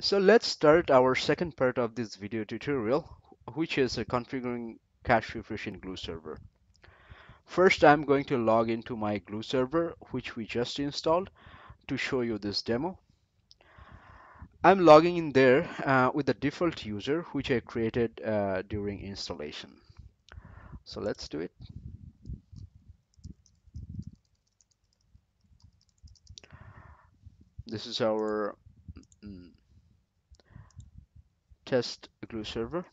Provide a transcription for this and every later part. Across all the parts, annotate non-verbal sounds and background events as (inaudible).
So let's start our second part of this video tutorial, which is configuring cache refresh in Gluu server. First, I'm going to log into my Gluu server, which we just installed to show you this demo. I'm logging in there uh, with the default user, which I created uh, during installation. So let's do it. This is our mm, test Gluu server.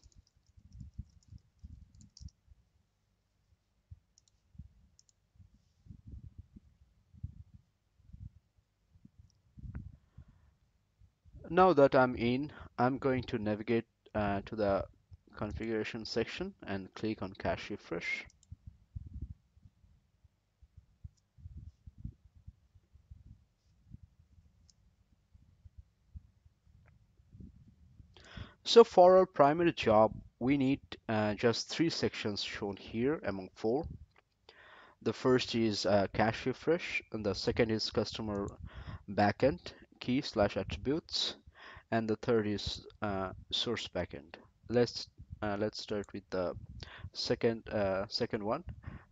Now that I'm in, I'm going to navigate uh, to the configuration section and click on cache refresh. So for our primary job, we need uh, just three sections shown here among four. The first is uh, cache refresh, and the second is customer backend key slash attributes, and the third is uh, source backend. Let's uh, let's start with the second uh, second one,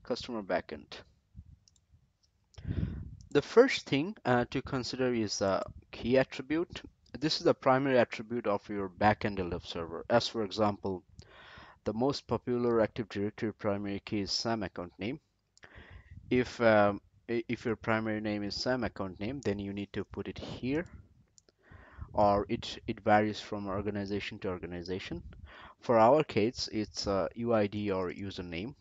customer backend. The first thing uh, to consider is the key attribute this is the primary attribute of your backend LDAP server. As for example, the most popular Active Directory primary key is SAM account name. If um, if your primary name is SAM account name, then you need to put it here, or it it varies from organization to organization. For our case, it's uh, UID or username.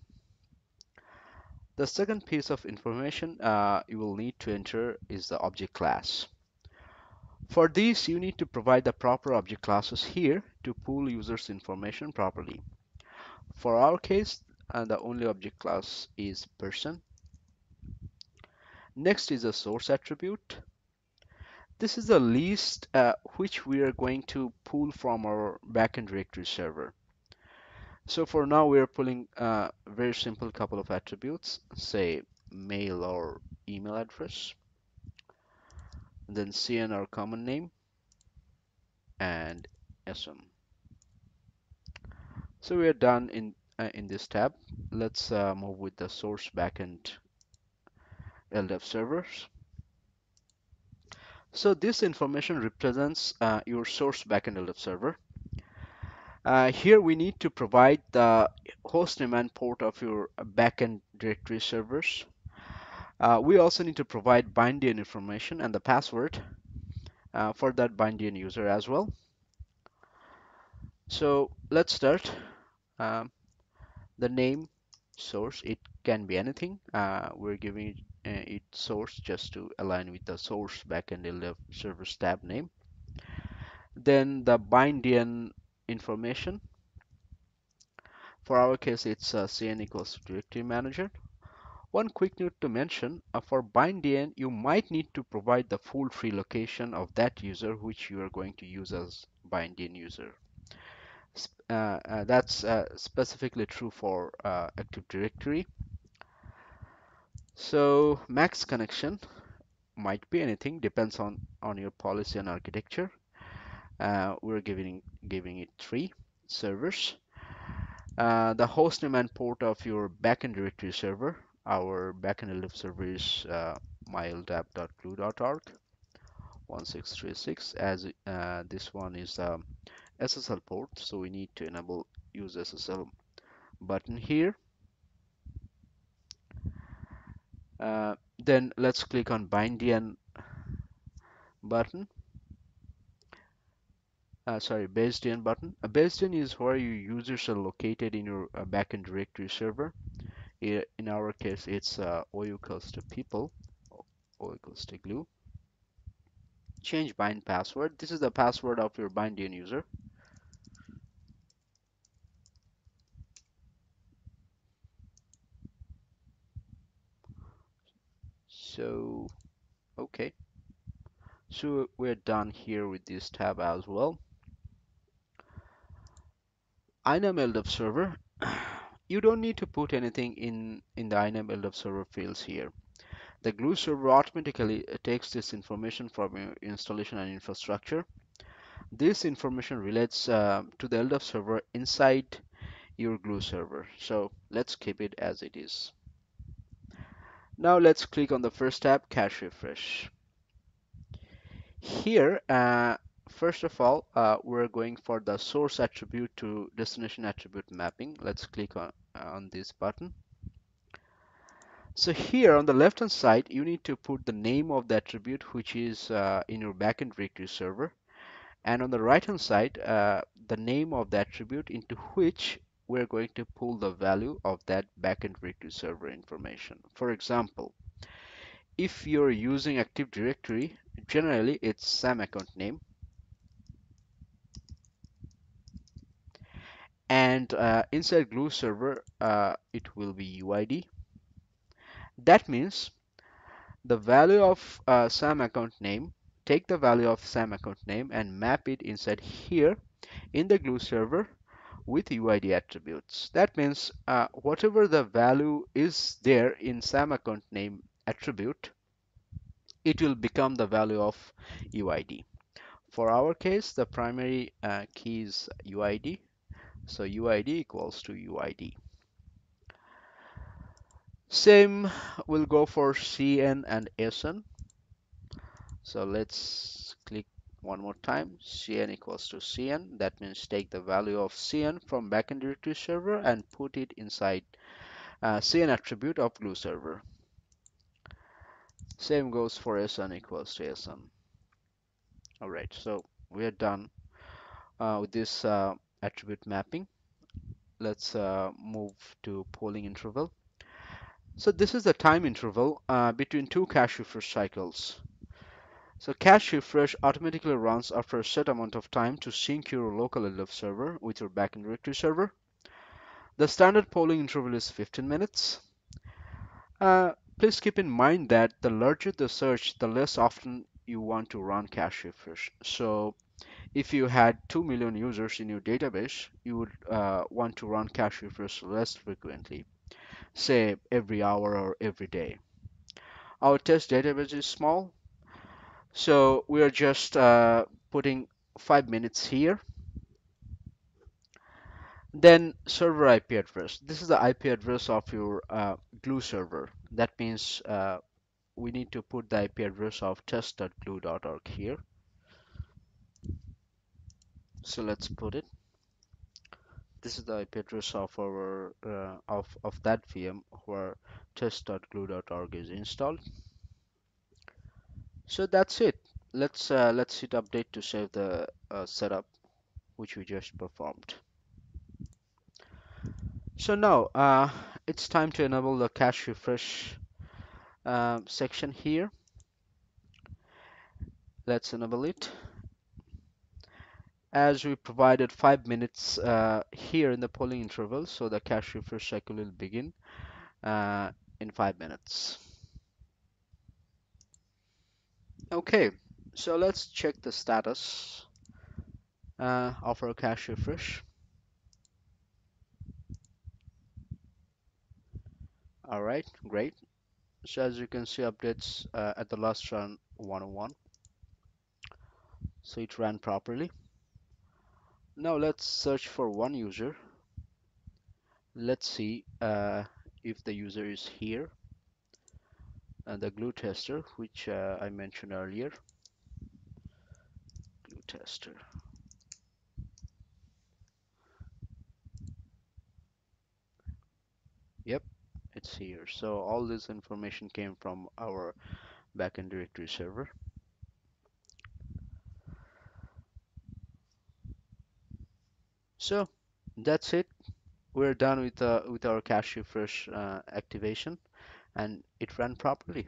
The second piece of information uh, you will need to enter is the object class. For this, you need to provide the proper object classes here to pool users information properly. For our case, and uh, the only object class is person. Next is a source attribute. This is the list uh, which we are going to pull from our backend directory server. So for now, we are pulling a uh, very simple couple of attributes, say mail or email address then CN our common name and SN. So we are done in uh, in this tab. Let's uh, move with the source backend LDAP servers. So this information represents uh, your source backend LDAP server. Uh, here we need to provide the hostname and port of your backend directory servers. Uh, we also need to provide BindDN information and the password uh, for that BindDN user as well. So let's start. Um, the name source, it can be anything. Uh, we're giving it, uh, it, source just to align with the source backend LDAP servers tab name. Then the BindDN information. For our case, it's uh, cn equals directory manager. One quick note to mention, uh, for BindDN, you might need to provide the full free location of that user which you are going to use as BindDN user. Uh, uh, that's uh, specifically true for uh, Active Directory. So max connection might be anything, depends on, on your policy and architecture. Uh, we're giving, giving it three servers. the hostname and port of your backend directory server our backend LDAP server is uh, myldap.gluu.org 1636 as uh, this one is um, SSL port so we need to enable use SSL button here. Uh, then let's click on BindDN button. Uh, sorry basedn button. A basedn is where your users are located in your uh, backend directory server in our case it's uh, o equals to people. O equals to gluu. Change bind password. This is the password of your BindDN user. So okay. So we're done here with this tab as well. I Inum LDAP server (clears throat) you don't need to put anything in, in the Inum LDAP server fields here. The Gluu server automatically takes this information from your installation and infrastructure. this information relates uh, to the LDAP server inside your Gluu server so let's keep it as it is now let's click on the first tab cache refresh here uh, first of all uh, we're going for the source attribute to destination attribute mapping. Let's click on on this button. So here on the left hand side you need to put the name of the attribute which is uh, in your backend directory server. And on the right hand side uh, the name of the attribute into which we're going to pull the value of that backend directory server information. For example if you're using active directory generally it's sam account name and uh, inside Gluu server uh, it will be uid that means the value of uh, sam account name take the value of sam account name and map it inside here in the Gluu server with uid attributes. That means uh, whatever the value is there in sam account name attribute it will become the value of uid for our case the primary uh, key is uid so UID equals to UID. Same will go for CN and SN. So let's click one more time. CN equals to CN. That means take the value of CN from backend directory server and put it inside uh, CN attribute of Gluu server. Same goes for SN equals to SN. All right, so we are done uh, with this uh, attribute mapping let's uh, move to polling interval. So this is the time interval uh, between two cache refresh cycles. So cache refresh automatically runs after a set amount of time to sync your local LDAP server with your backend directory server. The standard polling interval is 15 minutes. Uh, please keep in mind that the larger the search, the less often you want to run cache refresh. So if you had 2 million users in your database, you would uh, want to run cache refresh less frequently, say every hour or every day. Our test database is small, so we are just uh, putting 5 minutes here. Then server IP address. This is the IP address of your uh, Gluu server. That means uh, we need to put the IP address of test.gluu.org here. So let's put it. This is the IP address of our uh, of of that VM where test.gluu.org is installed. So that's it. Let's uh, let's hit update to save the uh, setup which we just performed. So now uh, it's time to enable the cache refresh uh, section here. Let's enable it. As we provided five minutes uh, here in the polling interval so the cache refresh cycle will begin uh, in five minutes. Okay so let's check the status uh, of our cache refresh. All right great so as you can see updates uh, at the last run 101 so it ran properly. Now let's search for one user. Let's see uh, if the user is here. And the Gluu tester which uh, I mentioned earlier. Gluu tester. Yep it's here so all this information came from our backend directory server So that's it. We're done with uh, with our cache refresh uh, activation, and it ran properly.